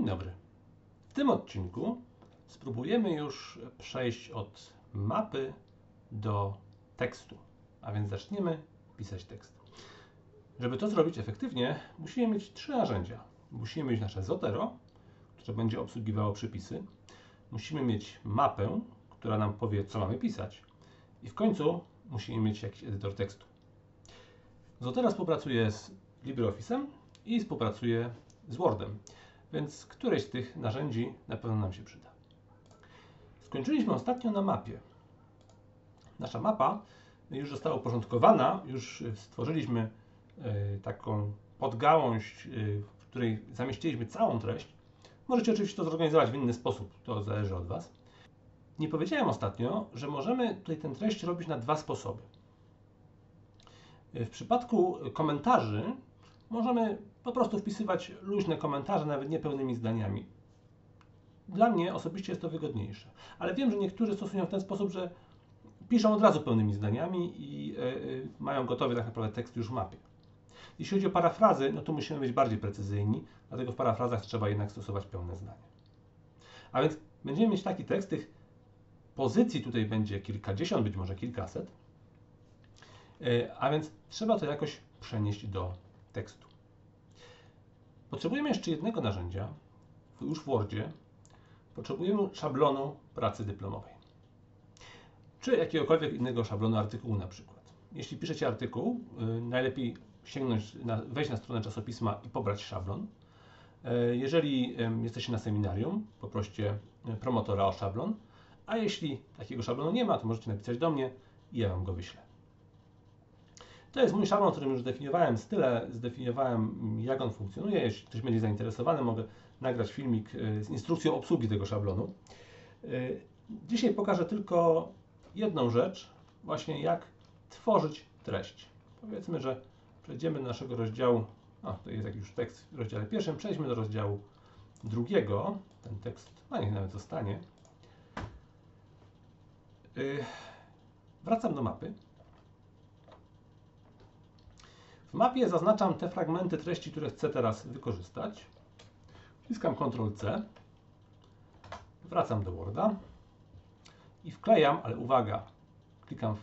Dzień dobry. W tym odcinku spróbujemy już przejść od mapy do tekstu, a więc zaczniemy pisać tekst. Żeby to zrobić efektywnie, musimy mieć trzy narzędzia. Musimy mieć nasze Zotero, które będzie obsługiwało przypisy. Musimy mieć mapę, która nam powie, co mamy pisać. I w końcu musimy mieć jakiś edytor tekstu. Zotero współpracuje z LibreOffice'em i współpracuje z Wordem, więc któreś z tych narzędzi na pewno nam się przyda. Skończyliśmy ostatnio na mapie. Nasza mapa już została uporządkowana, już stworzyliśmy e, taką podgałąź, e, w której zamieściliśmy całą treść. Możecie oczywiście to zorganizować w inny sposób, to zależy od Was. Nie powiedziałem ostatnio, że możemy tutaj tę treść robić na dwa sposoby. W przypadku komentarzy możemy po prostu wpisywać luźne komentarze, nawet niepełnymi zdaniami. Dla mnie osobiście jest to wygodniejsze, ale wiem, że niektórzy stosują w ten sposób, że piszą od razu pełnymi zdaniami i yy, mają gotowy tak naprawdę tekst już w mapie. Jeśli chodzi o parafrazy, no to musimy być bardziej precyzyjni, dlatego w parafrazach trzeba jednak stosować pełne zdanie. A więc będziemy mieć taki tekst, tych pozycji tutaj będzie kilkadziesiąt, być może kilkaset, yy, a więc trzeba to jakoś przenieść do tekstu. Potrzebujemy jeszcze jednego narzędzia, już w Wordzie. Potrzebujemy szablonu pracy dyplomowej. Czy jakiegokolwiek innego szablonu artykułu na przykład. Jeśli piszecie artykuł, yy, najlepiej sięgnąć, wejść na stronę czasopisma i pobrać szablon. Yy, jeżeli jesteście na seminarium, poproście promotora o szablon, a jeśli takiego szablonu nie ma, to możecie napisać do mnie i ja Wam go wyślę. To jest mój szablon, którym już zdefiniowałem style, zdefiniowałem jak on funkcjonuje. Jeśli ktoś będzie zainteresowany, mogę nagrać filmik y, z instrukcją obsługi tego szablonu. Y, dzisiaj pokażę tylko jedną rzecz, właśnie jak tworzyć treść. Powiedzmy, że przejdziemy do naszego rozdziału, a to jest jakiś już tekst w rozdziale pierwszym, przejdźmy do rozdziału drugiego. Ten tekst, a niech nawet zostanie. Y, wracam do mapy. W mapie zaznaczam te fragmenty treści, które chcę teraz wykorzystać. Wciskam Ctrl-C, wracam do Worda i wklejam, ale uwaga, klikam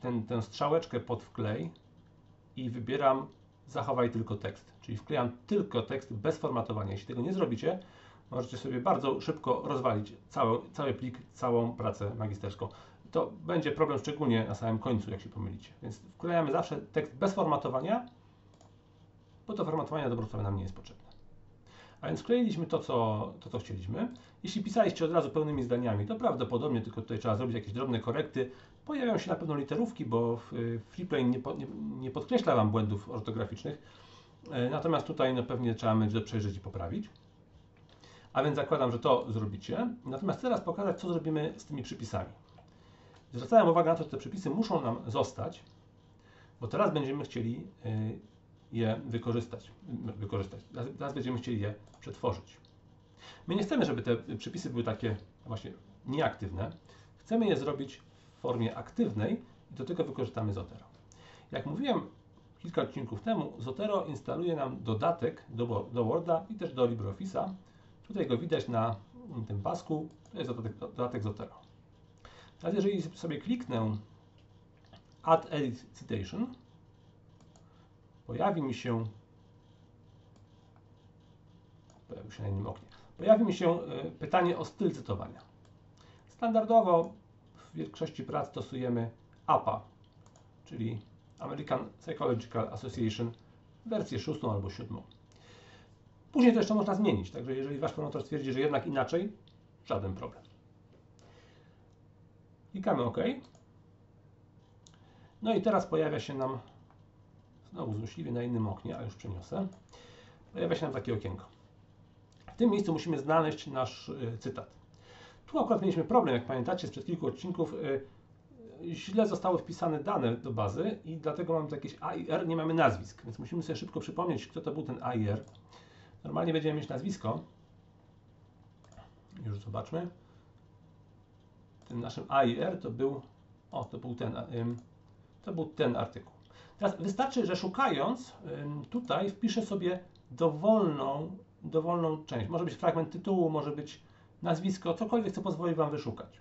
ten, tę strzałeczkę pod wklej i wybieram zachowaj tylko tekst, czyli wklejam tylko tekst bez formatowania. Jeśli tego nie zrobicie, możecie sobie bardzo szybko rozwalić cały, cały plik, całą pracę magisterską to będzie problem szczególnie na samym końcu, jak się pomylicie. Więc wklejamy zawsze tekst bez formatowania, bo to formatowanie na dobrą sprawę nam nie jest potrzebne. A więc wkleiliśmy to co, to, co chcieliśmy. Jeśli pisaliście od razu pełnymi zdaniami, to prawdopodobnie tylko tutaj trzeba zrobić jakieś drobne korekty. Pojawią się na pewno literówki, bo FreePlane nie, po, nie, nie podkreśla Wam błędów ortograficznych. E, natomiast tutaj no, pewnie trzeba będzie przejrzeć i poprawić. A więc zakładam, że to zrobicie. Natomiast teraz pokazać, co zrobimy z tymi przypisami. Zwracałem uwagę na to, że te przepisy muszą nam zostać, bo teraz będziemy chcieli y, je wykorzystać. wykorzystać. Teraz będziemy chcieli je przetworzyć. My nie chcemy, żeby te przepisy były takie właśnie nieaktywne. Chcemy je zrobić w formie aktywnej i do tego wykorzystamy Zotero. Jak mówiłem kilka odcinków temu, Zotero instaluje nam dodatek do, do Worda i też do LibreOffice'a. Tutaj go widać na tym pasku. To jest dodatek, dodatek Zotero. Teraz jeżeli sobie kliknę Add Edit Citation, pojawi mi się pojawi się na innym oknie. Pojawi mi się e, pytanie o styl cytowania. Standardowo w większości prac stosujemy APA, czyli American Psychological Association, wersję szóstą albo siódmą. Później to jeszcze można zmienić, także jeżeli Wasz promotor stwierdzi, że jednak inaczej, żaden problem. Klikamy OK. No i teraz pojawia się nam, znowu złośliwie na innym oknie, a już przeniosę, pojawia się nam takie okienko. W tym miejscu musimy znaleźć nasz y, cytat. Tu akurat mieliśmy problem, jak pamiętacie, sprzed kilku odcinków y, źle zostały wpisane dane do bazy i dlatego mamy jakieś AIR, nie mamy nazwisk, więc musimy sobie szybko przypomnieć, kto to był ten AIR. Normalnie będziemy mieć nazwisko. Już zobaczmy tym naszym AIR to był, o, to był ten, to był ten artykuł. Teraz wystarczy, że szukając tutaj wpiszę sobie dowolną dowolną część. Może być fragment tytułu, może być nazwisko, cokolwiek, co pozwoli Wam wyszukać.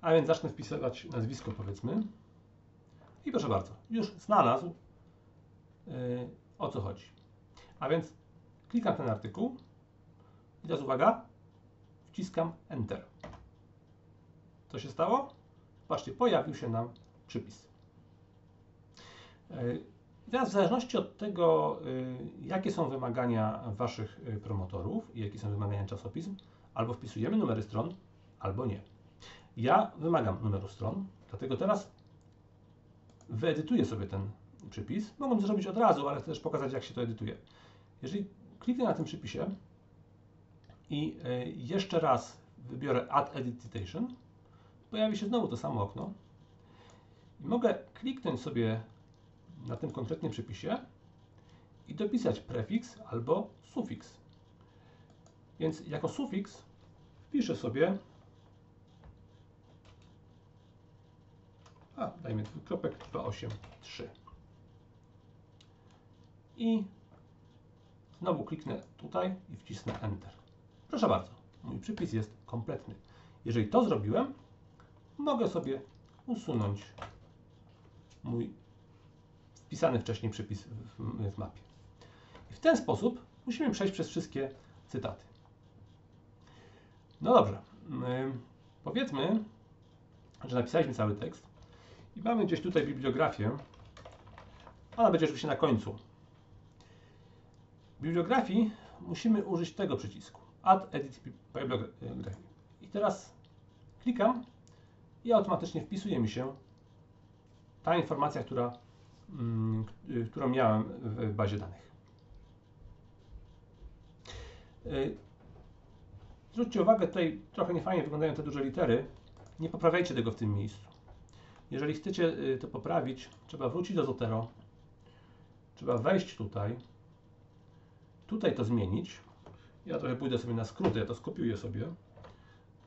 A więc zacznę wpisywać nazwisko, powiedzmy. I proszę bardzo, już znalazł yy, o co chodzi. A więc klikam ten artykuł i teraz uwaga, wciskam Enter. Co się stało? Patrzcie, pojawił się nam przypis. Teraz w zależności od tego, yy, jakie są wymagania Waszych yy, promotorów i jakie są wymagania czasopism, albo wpisujemy numery stron, albo nie. Ja wymagam numeru stron, dlatego teraz wyedytuję sobie ten przypis. Mogę to zrobić od razu, ale chcę też pokazać, jak się to edytuje. Jeżeli kliknę na tym przypisie i jeszcze raz wybiorę Add Edit Citation, pojawi się znowu to samo okno. I mogę kliknąć sobie na tym konkretnym przypisie i dopisać prefiks albo sufiks. Więc jako sufiks wpiszę sobie a dajmy dwukropek 283 i znowu kliknę tutaj i wcisnę Enter. Proszę bardzo, mój przypis jest kompletny. Jeżeli to zrobiłem, mogę sobie usunąć mój wpisany wcześniej przypis w, w, mapie. I w ten sposób musimy przejść przez wszystkie cytaty. No dobrze, powiedzmy, że napisaliśmy cały tekst i mamy gdzieś tutaj bibliografię. Ona będzie oczywiście na końcu. W bibliografii musimy użyć tego przycisku. Add Edit Bibliography. I teraz klikam i automatycznie wpisuje mi się ta informacja, która, mm, którą miałem w bazie danych. Y, zwróćcie uwagę, tutaj trochę niefajnie wyglądają te duże litery. Nie poprawiajcie tego w tym miejscu. Jeżeli chcecie y, to poprawić, trzeba wrócić do Zotero, trzeba wejść tutaj, tutaj to zmienić. Ja trochę pójdę sobie na skróty, ja to skopiuję sobie,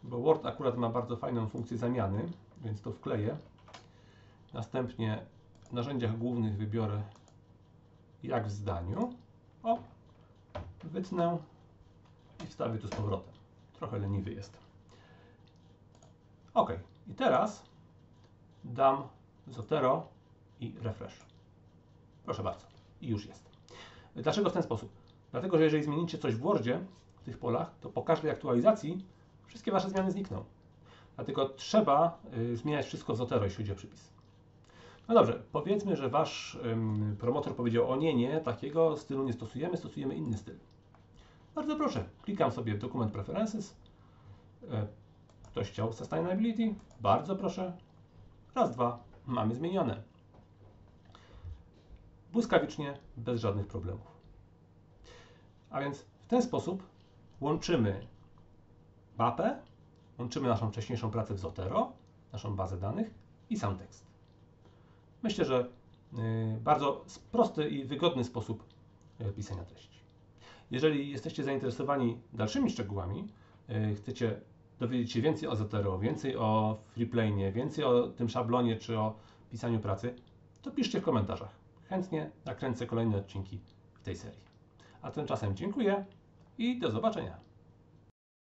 bo Word akurat ma bardzo fajną funkcję zamiany, więc to wkleję. Następnie w narzędziach głównych wybiorę jak w zdaniu. O, wytnę i wstawię tu z powrotem. Trochę leniwy jest. Ok, i teraz dam Zotero i refresh. Proszę bardzo. I już jest. Dlaczego w ten sposób? Dlatego, że jeżeli zmienicie coś w Wordzie, w tych polach, to po każdej aktualizacji wszystkie Wasze zmiany znikną. Dlatego trzeba y, zmieniać wszystko w Zotero, jeśli chodzi o przypis. No dobrze, powiedzmy, że Wasz promotor powiedział, o nie, nie, takiego stylu nie stosujemy, stosujemy inny styl. Bardzo proszę, klikam sobie w dokument Preferences. Y, ktoś chciał Sustainability? Bardzo proszę, Raz, dwa, mamy zmienione. Błyskawicznie, bez żadnych problemów. A więc w ten sposób łączymy mapę, łączymy naszą wcześniejszą pracę w Zotero, naszą bazę danych i sam tekst. Myślę, że y, bardzo prosty i wygodny sposób y, pisania treści. Jeżeli jesteście zainteresowani dalszymi szczegółami, y, chcecie dowiedzieć się więcej o Zotero, więcej o Freeplane, więcej o tym szablonie czy o pisaniu pracy, to piszcie w komentarzach. Chętnie nakręcę kolejne odcinki w tej serii. A tymczasem dziękuję i do zobaczenia.